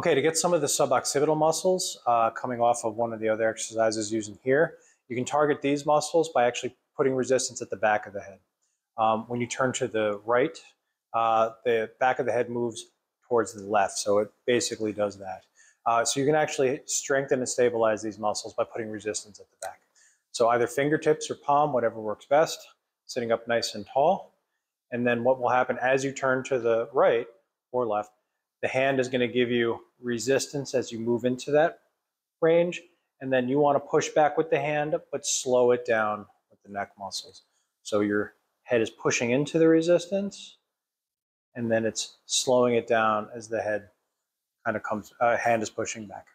Okay, to get some of the suboccipital muscles uh, coming off of one of the other exercises using here, you can target these muscles by actually putting resistance at the back of the head. Um, when you turn to the right, uh, the back of the head moves towards the left, so it basically does that. Uh, so you can actually strengthen and stabilize these muscles by putting resistance at the back. So either fingertips or palm, whatever works best, sitting up nice and tall. And then what will happen as you turn to the right or left, the hand is going to give you resistance as you move into that range. And then you want to push back with the hand, but slow it down with the neck muscles. So your head is pushing into the resistance, and then it's slowing it down as the head kind of comes, uh, hand is pushing back.